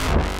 you